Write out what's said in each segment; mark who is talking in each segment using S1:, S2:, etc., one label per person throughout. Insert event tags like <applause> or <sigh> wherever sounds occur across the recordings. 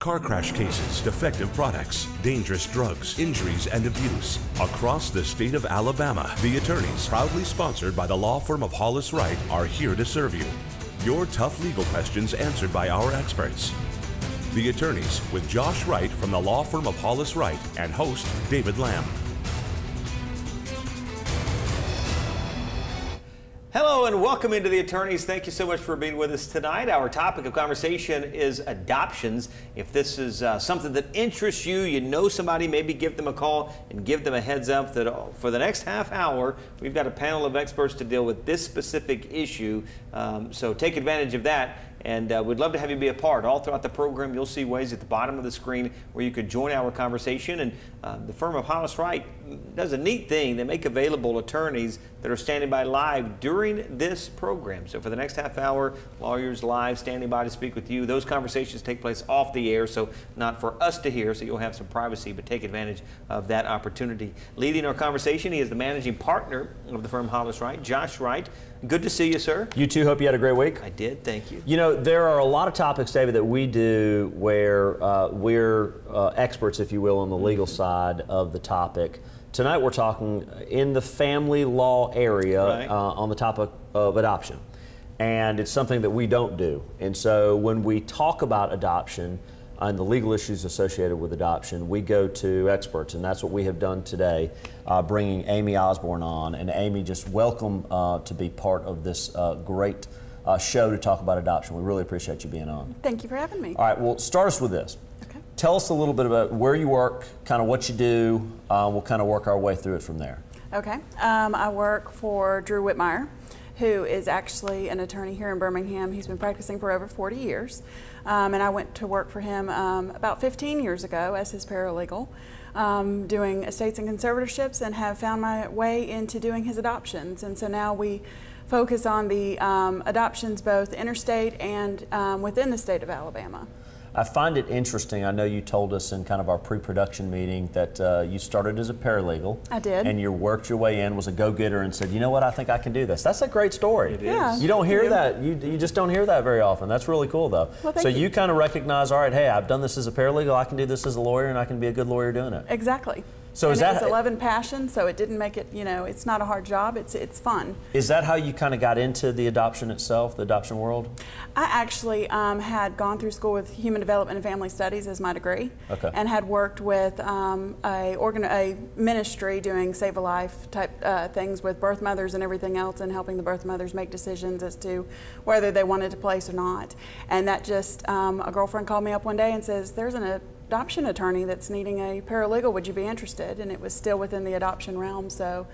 S1: Car crash cases, defective products, dangerous drugs, injuries, and abuse. Across the state of Alabama, the attorneys, proudly sponsored by the law firm of Hollis Wright, are here to serve you. Your tough legal questions answered by our experts. The attorneys with Josh Wright from the law firm of Hollis Wright and host David Lamb.
S2: And welcome into the attorneys. Thank you so much for being with us tonight. Our topic of conversation is adoptions. If this is uh, something that interests you, you know somebody, maybe give them a call and give them a heads up that uh, for the next half hour, we've got a panel of experts to deal with this specific issue. Um, so take advantage of that. And uh, we'd love to have you be a part. All throughout the program, you'll see ways at the bottom of the screen where you could join our conversation. And uh, the firm of Hollis Wright does a neat thing. They make available attorneys that are standing by live during this program. So for the next half hour, lawyers live standing by to speak with you. Those conversations take place off the air, so not for us to hear, so you'll have some privacy, but take advantage of that opportunity. Leading our conversation, he is the managing partner of the firm Hollis Wright, Josh Wright. Good to see you, sir.
S3: You too. Hope you had a great week.
S2: I did. Thank you.
S3: You know, there are a lot of topics, David, that we do where uh, we're uh, experts, if you will, on the legal mm-hmm. side of the topic. Tonight we're talking in the family law area right. uh, on the topic of adoption. And it's something that we don't do. And so when we talk about adoption, and the legal issues associated with adoption, we go to experts, and that's what we have done today, uh, bringing Amy Osborne on. And Amy, just welcome uh, to be part of this uh, great uh, show to talk about adoption. We really appreciate you being on.
S4: Thank you for having me.
S3: All right, well, start us with this. Okay. Tell us a little bit about where you work, kind of what you do. Uh, we'll kind of work our way through it from there.
S4: Okay. Um, I work for Drew Whitmire who is actually an attorney here in Birmingham. He's been practicing for over 40 years. Um, and I went to work for him um, about 15 years ago as his paralegal, um, doing estates and conservatorships, and have found my way into doing his adoptions. And so now we focus on the um, adoptions both interstate and um, within the state of Alabama.
S3: I find it interesting. I know you told us in kind of our pre-production meeting that uh, you started as a paralegal.
S4: I did.
S3: And you worked your way in, was a go-getter, and said, "You know what? I think I can do this." That's a great story.
S2: It
S4: yeah.
S2: Is.
S3: You don't hear that. You, you just don't hear that very often. That's really cool, though.
S4: Well,
S3: so
S4: you,
S3: you kind of recognize, all right, hey, I've done this as a paralegal. I can do this as a lawyer, and I can be a good lawyer doing it.
S4: Exactly.
S3: So
S4: and
S3: is that
S4: it's 11 passion, so it didn't make it, you know, it's not a hard job. It's it's fun.
S3: Is that how you kind of got into the adoption itself, the adoption world?
S4: I actually um, had gone through school with human development and family studies as my degree,
S3: okay.
S4: and had worked with um, a organ a ministry doing save a life type uh, things with birth mothers and everything else, and helping the birth mothers make decisions as to whether they wanted to place or not. And that just um, a girlfriend called me up one day and says, "There's an adoption attorney that's needing a paralegal. Would you be interested? And it was still within the adoption realm, so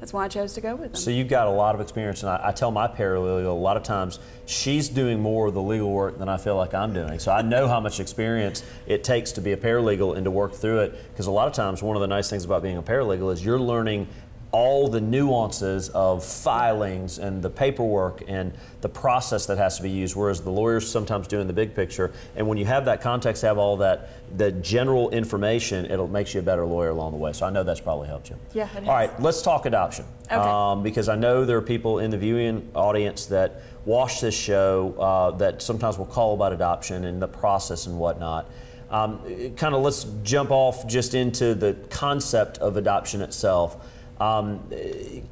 S4: that's why I chose to go with them.
S3: So you've got a lot of experience, and I, I, tell my paralegal a lot of times she's doing more of the legal work than I feel like I'm doing. So I know how much experience it takes to be a paralegal and to work through it. Because a lot of times, one of the nice things about being a paralegal is you're learning all the nuances of filings and the paperwork and the process that has to be used, whereas the lawyers sometimes doing the big picture. And when you have that context, have all that the general information, it'll makes you a better lawyer along the way. So I know that's probably helped you.
S4: Yeah.
S3: All right, let's talk adoption.
S4: Okay. Um,
S3: because I know there are people in the viewing audience that watch this show uh, that sometimes will call about adoption and the process and whatnot. Um, kind of let's jump off just into the concept of adoption itself. Um,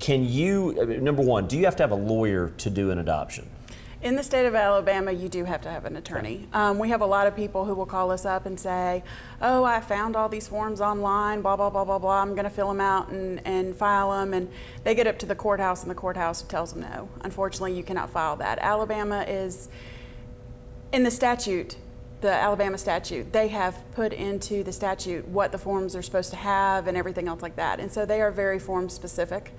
S3: can you, number one, do you have to have a lawyer to do an adoption?
S4: In the state of Alabama, you do have to have an attorney. Um, we have a lot of people who will call us up and say, oh, I found all these forms online, blah, blah, blah, blah, blah. I'm going to fill them out and, and file them. And they get up to the courthouse, and the courthouse tells them no. Unfortunately, you cannot file that. Alabama is, in the statute, the Alabama statute, they have put into the statute what the forms are supposed to have and everything else like that. And so they are very form specific.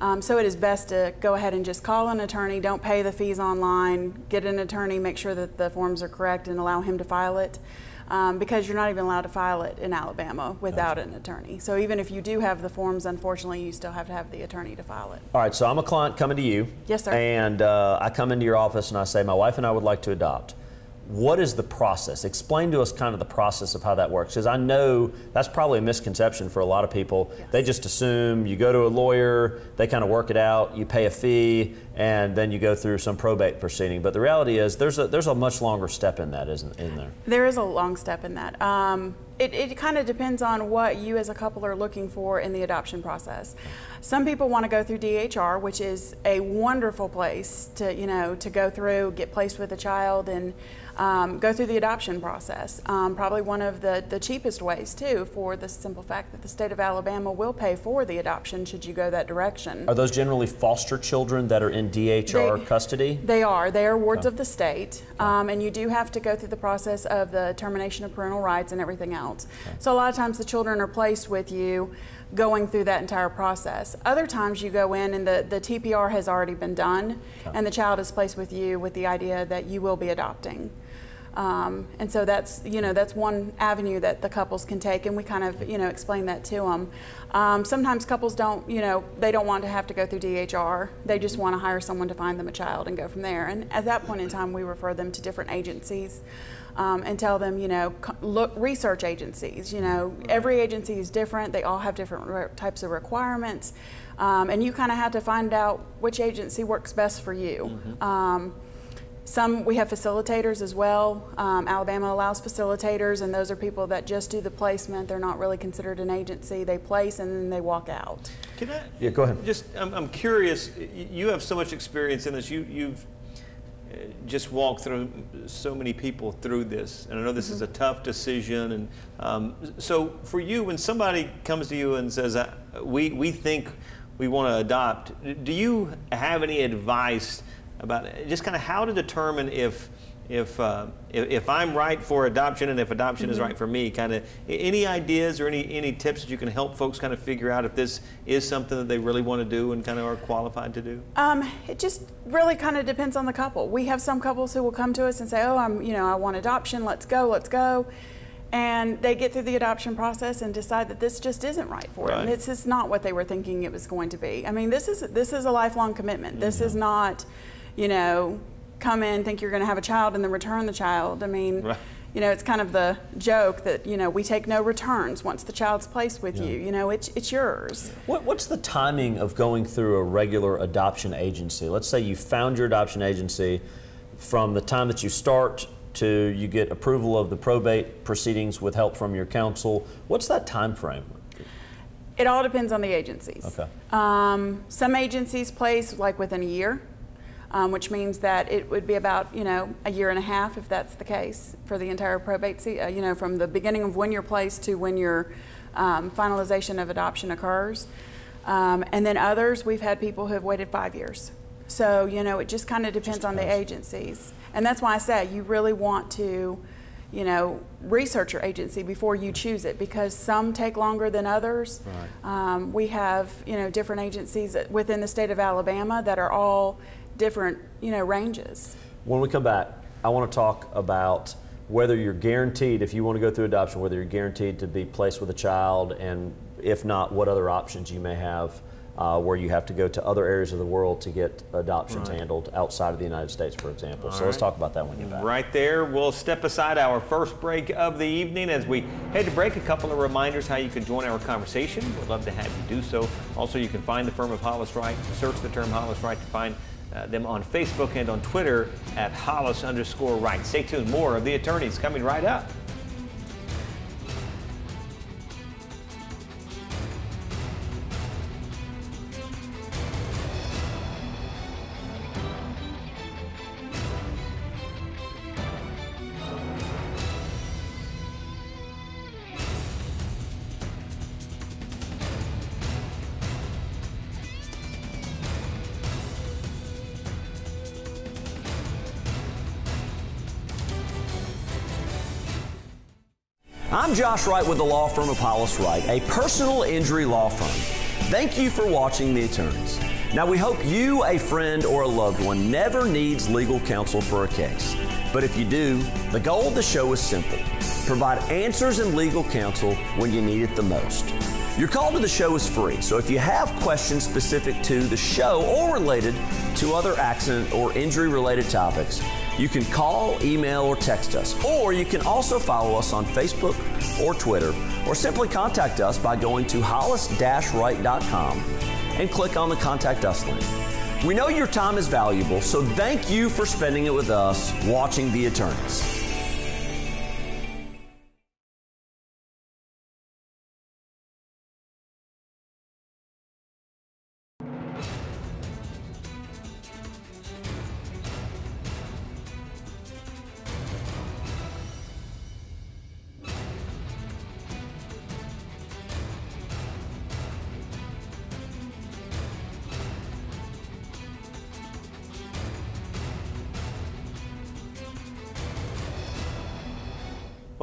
S4: Um, so it is best to go ahead and just call an attorney, don't pay the fees online, get an attorney, make sure that the forms are correct and allow him to file it. Um, because you're not even allowed to file it in Alabama without an attorney. So even if you do have the forms, unfortunately, you still have to have the attorney to file it.
S3: All right, so I'm a client coming to you.
S4: Yes, sir.
S3: And uh, I come into your office and I say, my wife and I would like to adopt what is the process? Explain to us kind of the process of how that works, because I know that's probably a misconception for a lot of people.
S4: Yes.
S3: They just assume you go to a lawyer, they kind of work it out, you pay a fee, and then you go through some probate proceeding. But the reality is, there's a there's a much longer step in that, isn't in there?
S4: There is a long step in that. Um, it it kind of depends on what you as a couple are looking for in the adoption process. Some people want to go through DHR, which is a wonderful place to you know to go through, get placed with a child, and um, go through the adoption process. Um, probably one of the, the cheapest ways, too, for the simple fact that the state of Alabama will pay for the adoption should you go that direction.
S3: Are those generally foster children that are in DHR
S4: They-
S3: custody?
S4: They are. They are wards of the state, um, and you do have to go through the process of the termination of parental rights and everything else. So a lot of times the children are placed with you going through that entire process. Other times you go in and the, the TPR has already been done, and the child is placed with you with the idea that you will be adopting. Um, and so that's you know that's one avenue that the couples can take, and we kind of you know explain that to them. Um, sometimes couples don't you know they don't want to have to go through DHR. They just want to hire someone to find them a child and go from there. And at that point in time, we refer them to different agencies. Um, and tell them, you know, look, research agencies. You know, every agency is different. They all have different re- types of requirements, um, and you kind of have to find out which agency works best for you. Um, some, we have facilitators as well. Um, Alabama allows facilitators, and those are people that just do the placement. They're not really considered an agency. They place and then they walk out.
S2: Can I?
S3: Yeah, go ahead.
S2: Just, I'm, I'm curious. You have so much experience in this. You, you've just walked through so many people through this, and I know this is a tough decision. And um, so, for you, when somebody comes to you and says, uh, "We we think we want to adopt," do you have any advice about just kind of how to determine if? If, uh, if I'm right for adoption and if adoption is right for me, kind of any ideas or any any tips that you can help folks kind of figure out if this is something that they really want to do and kind of are qualified to do?
S4: Um, it just really kind of depends on the couple. We have some couples who will come to us and say, "Oh, I'm, you know, I want adoption. Let's go, let's go," and they get through the adoption process and decide that this just isn't right for them.
S2: Right.
S4: This is not what they were thinking it was going to be. I mean, this is this is a lifelong commitment. This is not, you know, come in think you're going to have a child and then return the child. I mean.
S2: Right.
S4: You know, it's kind of the joke that you know we take no returns once the child's placed with you. You know, it's it's yours.
S3: What, what's the timing of going through a regular adoption agency? Let's say you found your adoption agency from the time that you start to you get approval of the probate proceedings with help from your counsel. What's that time frame?
S4: It all depends on the agencies.
S3: Okay.
S4: Um, some agencies place like within a year, um, which means that it would be about you know a year and a half if that's the case for the entire probate. Se- uh, you know, from the beginning of when you're placed to when your um, finalization of adoption occurs. Um, and then others, we've had people who have waited five years. So you know, it just kind of depends on the agencies, and that's why I say you really want to you know, research your agency before you choose it because some take longer than others. Um, we have, you know, different agencies within the state of Alabama that are all different, you know, ranges.
S3: When we come back, I want to talk about whether you're guaranteed, if you want to go through adoption, whether you're guaranteed to be placed with a child, and if not, what other options you may have uh, where you have to go to other areas of the world to get adoptions handled outside of the United States, for example. so let's talk about that when you get back.
S2: Right there, we'll step aside our first break of the evening as we head to break. A couple of reminders how you can join our conversation. We'd love to have you do so. Also, you can find the firm of Hollis Wright. Search the term Hollis Wright to find uh, them on Facebook and on Twitter at Hollis underscore Wright. Stay tuned. More of the attorneys coming right up.
S3: I'm Josh Wright with the law firm of Hollis Wright, a personal injury law firm. Thank you for watching The Attorneys. Now, we hope you, a friend, or a loved one never needs legal counsel for a case. But if you do, the goal of the show is simple provide answers and legal counsel when you need it the most. Your call to the show is free, so if you have questions specific to the show or related to other accident or injury related topics, You can call, email, or text us, or you can also follow us on Facebook or Twitter, or simply contact us by going to hollis-wright.com and click on the Contact Us link. We know your time is valuable, so thank you for spending it with us watching The Attorneys.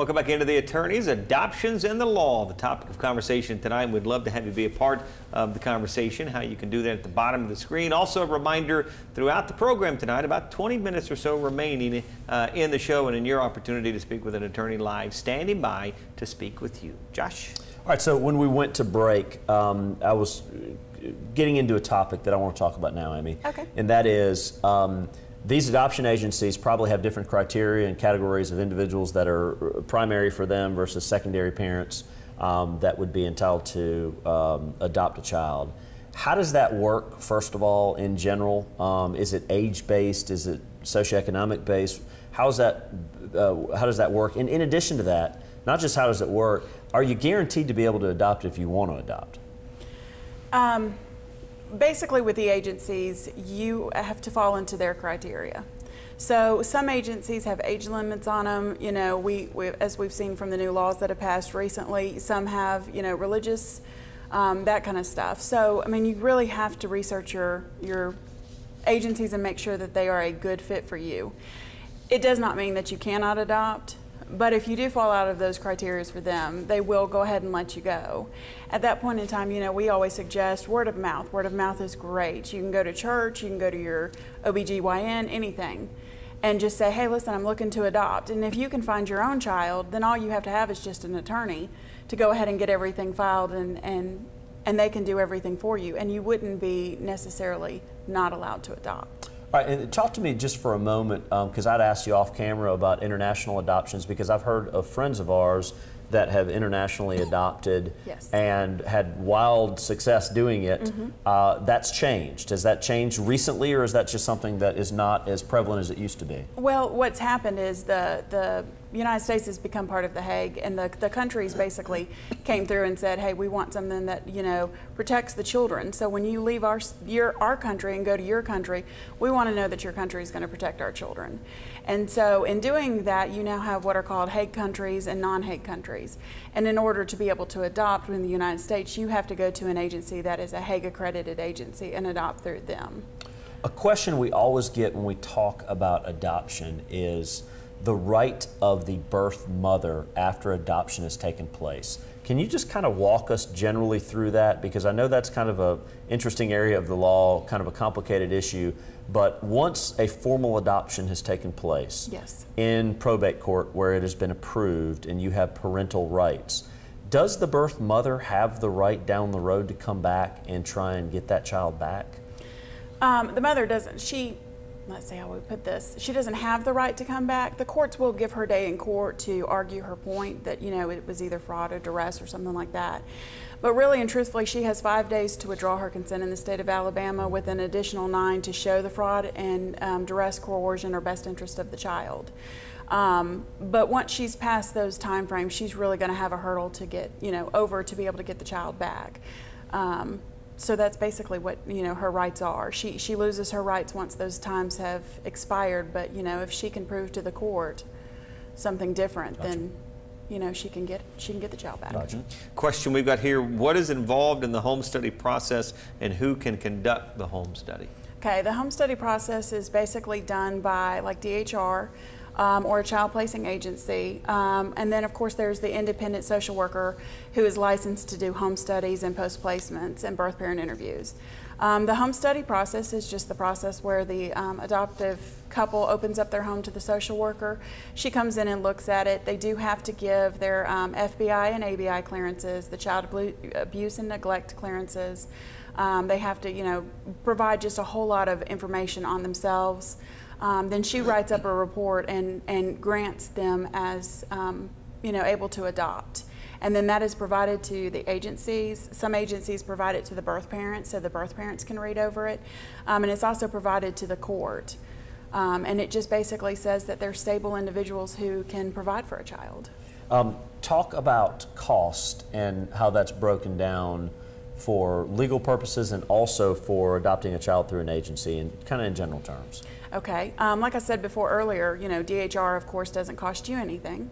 S2: Welcome back into the attorneys, adoptions and the law, the topic of conversation tonight. We'd love to have you be a part of the conversation. How you can do that at the bottom of the screen. Also, a reminder throughout the program tonight, about 20 minutes or so remaining uh, in the show, and in your opportunity to speak with an attorney live, standing by to speak with you. Josh.
S3: All right, so when we went to break, um, I was getting into a topic that I want to talk about now, Amy.
S4: Okay.
S3: And that is. Um, these adoption agencies probably have different criteria and categories of individuals that are primary for them versus secondary parents um, that would be entitled to um, adopt a child. How does that work, first of all, in general? Um, is it age based? Is it socioeconomic based? How's that, uh, how does that work? And in addition to that, not just how does it work, are you guaranteed to be able to adopt if you want to adopt?
S4: Um, basically with the agencies, you have to fall into their criteria. So some agencies have age limits on them. You know, we, we as we've seen from the new laws that have passed recently, some have you know religious, um, that kind of stuff. So I mean, you really have to research your your agencies and make sure that they are a good fit for you. It does not mean that you cannot adopt. But if you do fall out of those criteria for them, they will go ahead and let you go. At that point in time, you know, we always suggest word of mouth. Word of mouth is great. You can go to church, you can go to your OBGYN, anything, and just say, hey, listen, I'm looking to adopt. And if you can find your own child, then all you have to have is just an attorney to go ahead and get everything filed and, and, and they can do everything for you. And you wouldn't be necessarily not allowed to adopt.
S3: All right, and talk to me just for a moment, because um, I'd asked you off camera about international adoptions, because I've heard of friends of ours that have internationally adopted
S4: yes.
S3: and had wild success doing it. Mm-hmm. Uh, that's changed. Has that changed recently, or is that just something that is not as prevalent as it used to be?
S4: Well, what's happened is the the United States has become part of the Hague, and the, the countries basically came through and said, "Hey, we want something that you know protects the children. So when you leave our your our country and go to your country, we want to know that your country is going to protect our children." And so, in doing that, you now have what are called Hague countries and non Hague countries. And in order to be able to adopt in the United States, you have to go to an agency that is a Hague accredited agency and adopt through them.
S3: A question we always get when we talk about adoption is the right of the birth mother after adoption has taken place. Can you just kind of walk us generally through that? Because I know that's kind of an interesting area of the law, kind of a complicated issue. But once a formal adoption has taken place
S4: yes.
S3: in probate court where it has been approved and you have parental rights, does the birth mother have the right down the road to come back and try and get that child back?
S4: Um, the mother doesn't. She, let's see how we put this. She doesn't have the right to come back. The courts will give her day in court to argue her point that you know it was either fraud or duress or something like that. But really and truthfully, she has five days to withdraw her consent in the state of Alabama with an additional nine to show the fraud and um, duress, coercion, or best interest of the child. Um, but once she's passed those time frames, she's really going to have a hurdle to get, you know, over to be able to get the child back. Um, so that's basically what you know her rights are. She she loses her rights once those times have expired. But you know, if she can prove to the court something different, gotcha. then you know, she can get she can get the child back.
S3: Gotcha.
S2: Question we've got here: What is involved in the home study process, and who can conduct the home study?
S4: Okay, the home study process is basically done by like DHR. Um, or a child placing agency. Um, and then, of course, there's the independent social worker who is licensed to do home studies and post placements and birth parent interviews. Um, the home study process is just the process where the um, adoptive couple opens up their home to the social worker. She comes in and looks at it. They do have to give their um, FBI and ABI clearances, the child abuse and neglect clearances. Um, they have to, you know, provide just a whole lot of information on themselves. um, then she writes up a report and, and grants them as um, you know able to adopt. And then that is provided to the agencies. Some agencies provide it to the birth parents so the birth parents can read over it. Um, and it's also provided to the court. Um, and it just basically says that they're stable individuals who can provide for a child.
S3: Um, talk about cost and how that's broken down for legal purposes and also for adopting a child through an agency and kind of in general terms.
S4: Okay. Um, like I said before earlier, you know, DHR, of course, doesn't cost you anything.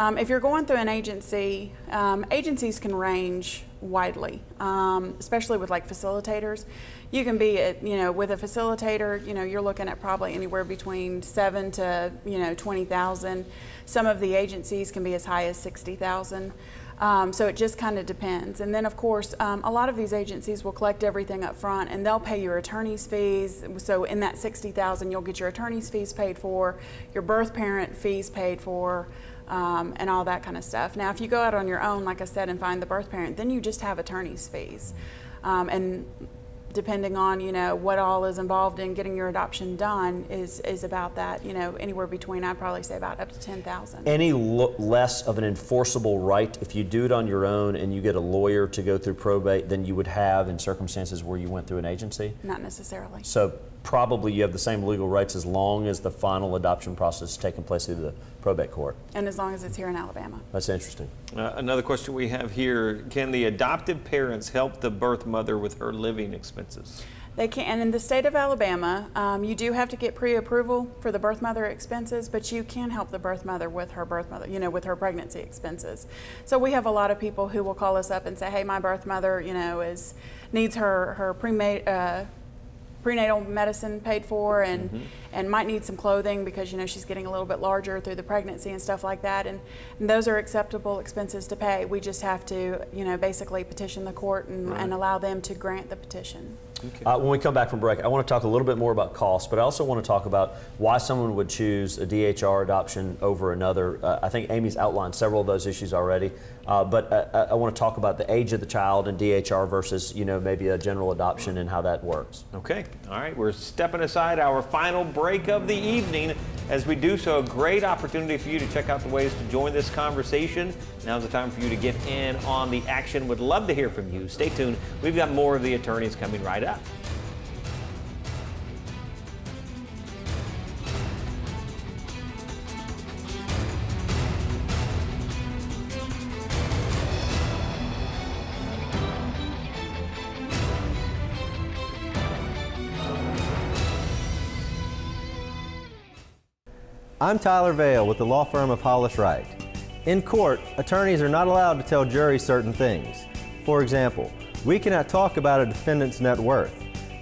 S4: Um, if you're going through an agency, um, agencies can range widely, um, especially with like facilitators. You can be, at, you know, with a facilitator, you know, you're looking at probably anywhere between seven to, you know, 20,000. Some of the agencies can be as high as 60,000. Um, so it just kind of depends. And then, of course, um, a lot of these agencies will collect everything up front and they'll pay your attorney's fees. So in that 60,000, you'll get your attorney's fees paid for, your birth parent fees paid for, um, and all that kind of stuff. Now, if you go out on your own, like I said, and find the birth parent, then you just have attorney's fees. Um, and depending on you know what all is involved in getting your adoption done is is about that you know anywhere between I'd probably say about up to ten thousand.
S3: Any less of an enforceable right if you do it on your own and you get a lawyer to go through probate than you would have in circumstances where you went through an agency?
S4: Not necessarily.
S3: So probably you have the same legal rights as long as the final adoption process is taking place through the probate court.
S4: And as long as it's here in Alabama.
S3: That's interesting.
S2: Uh, another question we have here Can the adoptive parents help the birth mother with her living expenses?
S4: They can, and in the state of Alabama, um, you do have to get pre-approval for the birth mother expenses, but you can help the birth mother with her birth mother, you know, with her pregnancy expenses. So we have a lot of people who will call us up and say, "Hey, my birth mother, you know, is needs her her pre uh, prenatal medicine paid for and mm-hmm. And might need some clothing because you know she's getting a little bit larger through the pregnancy and stuff like that and, and those are acceptable expenses to pay we just have to you know basically petition the court and, right. and allow them to grant the petition
S3: Okay. Uh, when we come back from break, I want to talk a little bit more about cost, but I also want to talk about why someone would choose a DHR adoption over another. Uh, I think Amy's outlined several of those issues already, uh, but uh, I, I want to talk about the age of the child and DHR versus, you know, maybe a general adoption and how that works.
S2: Okay. All right. We're stepping aside our final break of the evening. As we do so, a great opportunity for you to check out the ways to join this conversation. Now's the time for you to get in on the action. Would love to hear from you. Stay tuned. We've got more of the attorneys coming right up.
S5: I'm Tyler Vail with the law firm of Hollis Wright. In court, attorneys are not allowed to tell juries certain things. For example, we cannot talk about a defendant's net worth,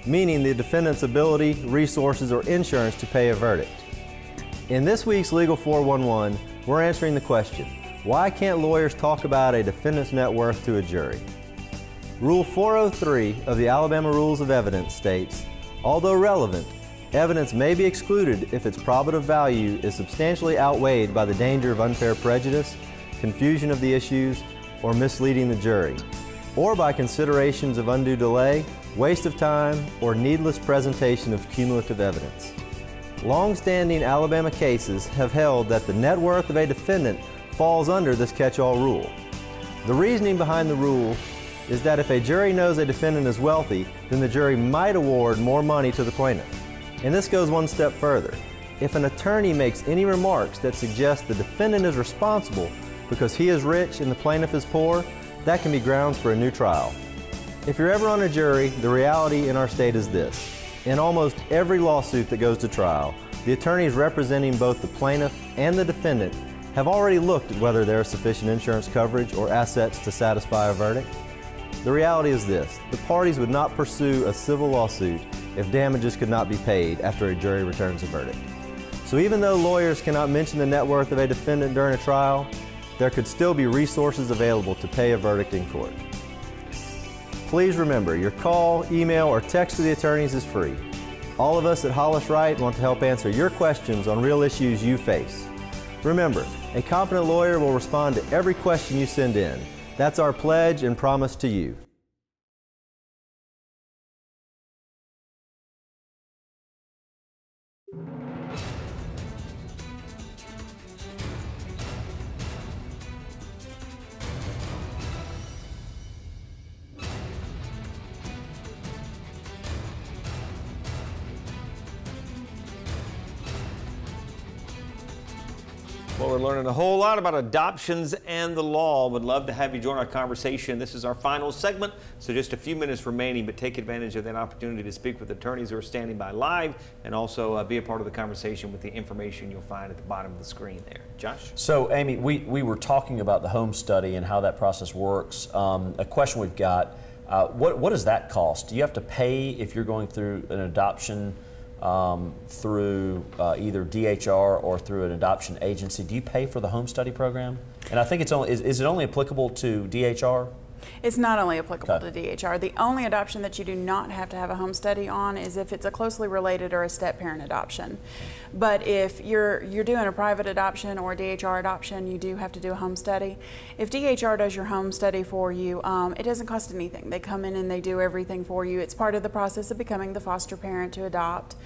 S5: meaning the defendant's ability, resources, or insurance to pay a verdict. In this week's Legal 411, we're answering the question, why can't lawyers talk about a defendant's net worth to a jury? Rule 403 of the Alabama Rules of Evidence states, although relevant, Evidence may be excluded if its probative value is substantially outweighed by the danger of unfair prejudice, confusion of the issues, or misleading the jury, or by considerations of undue delay, waste of time, or needless presentation of cumulative evidence. Long-standing Alabama cases have held that the net worth of a defendant falls under this catch-all rule. The reasoning behind the rule is that if a jury knows a defendant is wealthy, then the jury might award more money to the plaintiff. And this goes one step further. If an attorney makes any remarks that suggest the defendant is responsible because he is rich and the plaintiff is poor, that can be grounds for a new trial. If you're ever on a jury, the reality in our state is this. In almost every lawsuit that goes to trial, the attorneys representing both the plaintiff and the defendant have already looked at whether there is sufficient insurance coverage or assets to satisfy a verdict. The reality is this, the parties would not pursue a civil lawsuit if damages could not be paid after a jury returns a verdict. So even though lawyers cannot mention the net worth of a defendant during a trial, there could still be resources available to pay a verdict in court. Please remember, your call, email, or text to the attorneys is free. All of us at Hollis Wright want to help answer your questions on real issues you face. Remember, a competent lawyer will respond to every question you send in. That's our pledge and promise to you.
S2: Learning a whole lot about adoptions and the law. Would love to have you join our conversation. This is our final segment, so just a few minutes remaining, but take advantage of that opportunity to speak with attorneys who are standing by live and also uh, be a part of the conversation with the information you'll find at the bottom of the screen there. Josh?
S3: So, Amy, we, we were talking about the home study and how that process works. Um, a question we've got uh, what, what does that cost? Do you have to pay if you're going through an adoption? Um, through uh, either DHR or through an adoption agency, do you pay for the home study program? And I think it's only is, is it only applicable to DHR?
S4: It's not only applicable okay. to DHR. The only adoption that you do not have to have a home study on is if it's a closely related or a step parent adoption. But if you're you're doing a private adoption or a DHR adoption, you do have to do a home study. If DHR does your home study for you, um, it doesn't cost anything. They come in and they do everything for you. It's part of the process of becoming the foster parent to adopt.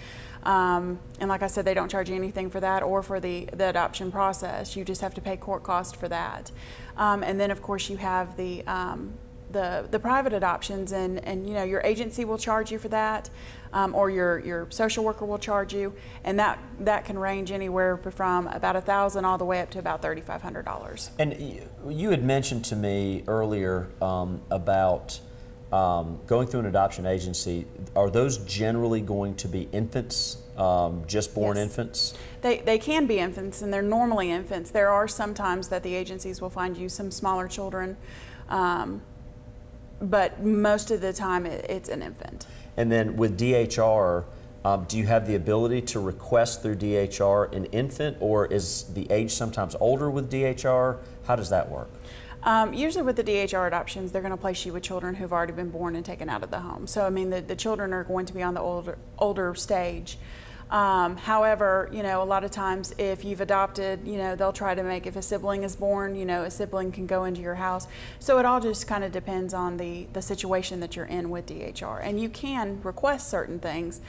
S4: Um, and like I said, they don't charge you anything for that or for the, the adoption process. You just have to pay court cost for that. Um, and then, of course, you have the, um, the, the private adoptions, and, and you know your agency will charge you for that, um, or your, your social worker will charge you, and that, that can range anywhere from about a thousand all the way up to about thirty five hundred dollars.
S3: And you had mentioned to me earlier um, about um, going through an adoption agency, are those generally going to be infants, um, just born yes. infants?
S4: They, they can be infants, and they're normally infants. There are some times that the agencies will find you some smaller children, um, but most of the time it, it's an infant.
S3: And then with DHR, um, do you have the ability to request through DHR an infant, or is the age sometimes older with DHR? How does that work?
S4: Um, usually with the DHR adoptions, they're going to place you with children who've already been born and taken out of the home. So, I mean, the, the children are going to be on the older, older stage. Um, however, you know, a lot of times if you've adopted, you know, they'll try to make, if a sibling is born, you know, a sibling can go into your house. So it all just kind of depends on the, the situation that you're in with DHR. And you can request certain things,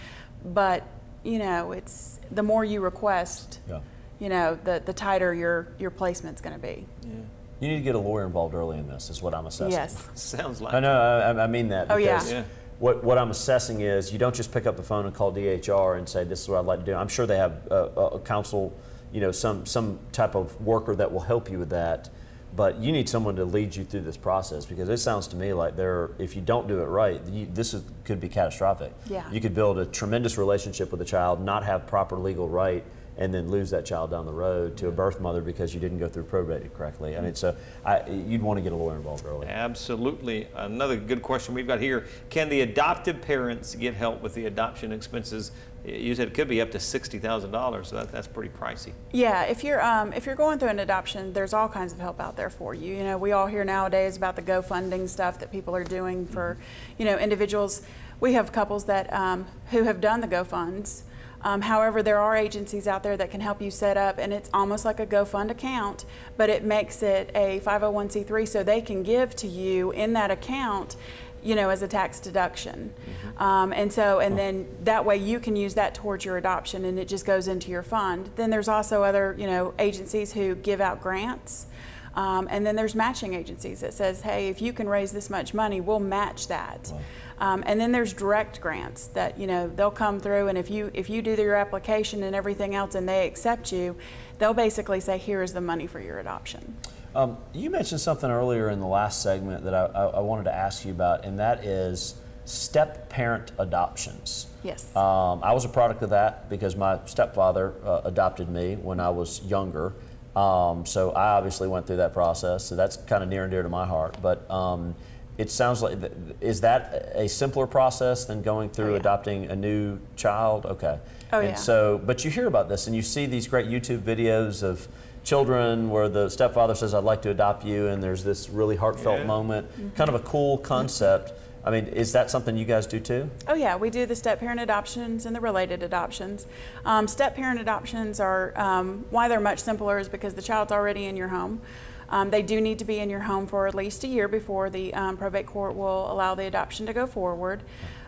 S4: but, you know, it's the more you request, yeah. you know, the, the tighter your, your placement's going to be.
S3: Yeah. You need to get a lawyer involved early in this, is what I'm assessing.
S4: Yes. <laughs>
S2: Sounds like.
S3: I know, I, I mean that.
S4: Oh, yeah. yeah.
S3: What, what I'm assessing is you don't just pick up the phone and call DHR and say, this is what I'd like to do. I'm sure they have a, a counsel, you know, some, some type of worker that will help you with that. But you need someone to lead you through this process because it sounds to me like there, if you don't do it right, you, this is, could be catastrophic.
S4: Yeah.
S3: You could build a tremendous relationship with a child, not have proper legal right, and then lose that child down the road to a birth mother because you didn't go through probate correctly. I mean, so I, you'd want to get a lawyer involved early.
S2: Absolutely. Another good question we've got here: Can the adoptive parents get help with the adoption expenses? You said it could be up to sixty thousand dollars, so that, that's pretty pricey.
S4: Yeah, if you're um, if you're going through an adoption, there's all kinds of help out there for you. You know, we all hear nowadays about the GoFunding stuff that people are doing for, mm-hmm. you know, individuals. We have couples that um, who have done the GoFunds um, however, there are agencies out there that can help you set up, and it's almost like a GoFund account, but it makes it a 501c3 so they can give to you in that account you know, as a tax deduction. Mm-hmm. Um, and so, and then that way you can use that towards your adoption and it just goes into your fund. Then there's also other, you know, agencies who give out grants. Um, and then there's matching agencies that says, hey, if you can raise this much money, we'll match that. Wow. Um, and then there's direct grants that you know they'll come through, and if you if you do your application and everything else, and they accept you, they'll basically say, here is the money for your adoption.
S3: Um, you mentioned something earlier in the last segment that I, I, I, wanted to ask you about, and that is step parent adoptions.
S4: Yes.
S3: Um, I was a product of that because my stepfather uh, adopted me when I was younger. Um, so I obviously went through that process. So that's kind of near and dear to my heart. But um, it sounds like is that a simpler process than going through oh, yeah. adopting a new child? Okay.
S4: Oh
S3: and
S4: yeah.
S3: So, but you hear about this, and you see these great YouTube videos of children where the stepfather says, "I'd like to adopt you," and there's this really heartfelt yeah. moment. Mm-hmm. Kind of a cool concept. I mean, is that something you guys do too?
S4: Oh yeah, we do the step parent adoptions and the related adoptions. Um, step parent adoptions are um, why they're much simpler is because the child's already in your home. Um, they do need to be in your home for at least a year before the um, probate court will allow the adoption to go forward,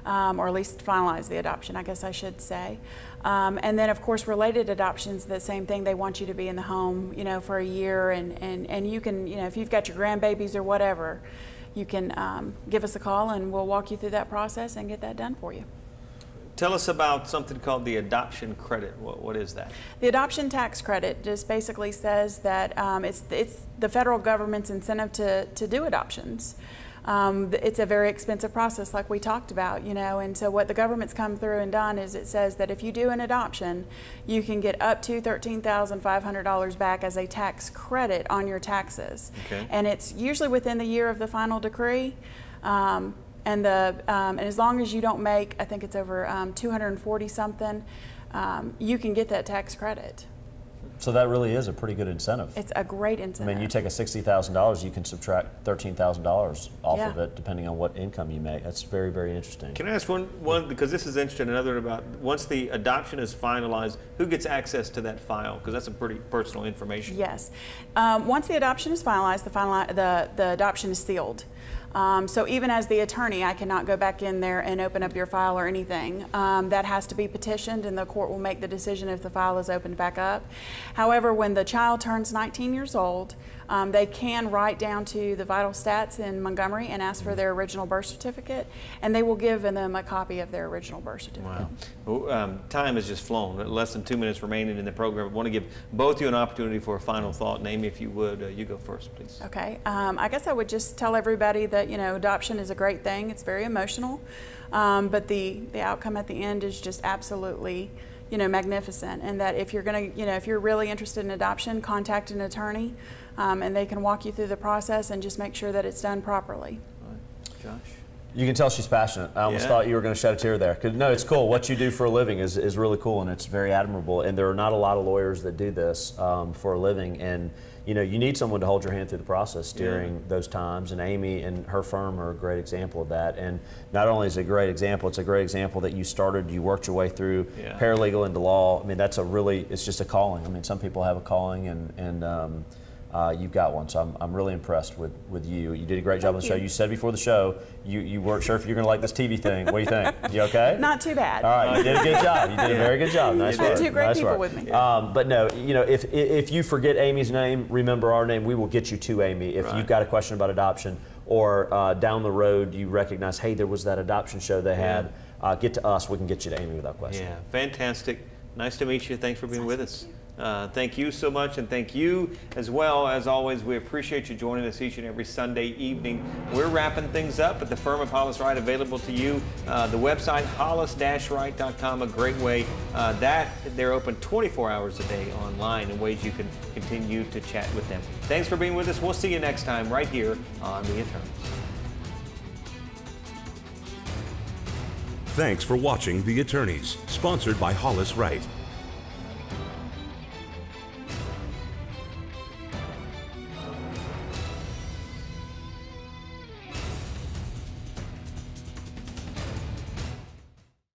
S4: um, or at least finalize the adoption, I guess I should say. Um, and then, of course, related adoptions, the same thing. They want you to be in the home, you know, for a year, and, and, and you can, you know, if you've got your grandbabies or whatever, you can um, give us a call and we'll walk you through that process and get that done for you.
S2: tell us about something called the adoption credit. What, what is that?
S4: The adoption tax credit just basically says that um, it's, it's the federal government's incentive to, to do adoptions. Um, it's a very expensive process, like we talked about, you know. And so, what the government's come through and done is it says that if you do an adoption, you can get up to thirteen thousand five hundred dollars back as a tax credit on your taxes.
S2: Okay.
S4: And it's usually within the year of the final decree. Um, and the um, and as long as you don't make, I think it's over um, 240 something, um, you can get that tax credit.
S3: So that really is a pretty good incentive.
S4: It's a great incentive.
S3: I mean, you take a sixty thousand dollars, you can subtract thirteen thousand dollars off
S4: Yeah.
S3: of it, depending on what income you make. That's very, very interesting.
S2: Can I ask one, one because this is interesting, another about once the adoption is finalized, who gets access to that file? Because that's a pretty personal information.
S4: Yes. Um, once the adoption is finalized, the, final the, the adoption is sealed. Um, so even as the attorney, I cannot go back in there and open up your file or anything. Um, that has to be petitioned, and the court will make the decision if the file is opened back up. However, when the child turns 19 years old, um, they can write down to the vital stats in Montgomery and ask for their original birth certificate, and they will give them a copy of their original birth certificate.
S2: Wow. Well, um, time has just flown. Less than two minutes remaining in the program. I want to give both you an opportunity for a final thought. Name, if you would. Uh, you go first, please.
S4: Okay, um, I guess I would just tell everybody that you know adoption is a great thing. It's very emotional, um, but the the outcome at the end is just absolutely you know magnificent. And that if you're gonna you know if you're really interested in adoption, contact an attorney, um, and they can walk you through the process and just make sure that it's done properly.
S2: All right. Josh.
S3: You can tell she's passionate. I almost
S2: Yeah.
S3: thought you were going to shed a tear there. 'Cause, no, it's cool. What you do for a living is, is really cool and it's very admirable. And there are not a lot of lawyers that do this um, for a living. And you know, you need someone to hold your hand through the process during
S2: Yeah.
S3: those times. And Amy and her firm are a great example of that. And not only is it a great example, it's a great example that you started, you worked your way through
S2: Yeah.
S3: paralegal into law. I mean, that's a really, it's just a calling. I mean, some people have a calling and, and um, uh, you've got one. So I'm, I'm really impressed with, with you. You did a great job on the
S4: Thank
S3: show.
S4: you.
S3: You said before the show you, you weren't sure if you're going to like this TV thing. What do you think? You okay? <laughs>
S4: Not too bad.
S3: All right, you did a good job. You did a very good job. Nice
S4: Had
S3: work.
S4: two great
S3: nice
S4: people
S3: work.
S4: with me.
S3: Um, but no, you know, if if you forget Amy's name, remember our name. We will get you to Amy. If
S2: Right.
S3: you've got a question about adoption, or uh, down the road you recognize, hey, there was that adoption show they had. Uh, get to us. We can get you to Amy without question.
S2: Yeah, fantastic. Nice to meet you. Thanks for being with us. Uh, thank you so much, and thank you as well. As always, we appreciate you joining us each and every Sunday evening. We're wrapping things up at the firm of Hollis Wright, available to you. Uh, the website hollis-wright.com, a great way. Uh, that they're open 24 hours a day online, in ways you can continue to chat with them. Thanks for being with us. We'll see you next time right here on the Attorneys.
S1: Thanks for watching The Attorneys, sponsored by Hollis Wright.